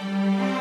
Música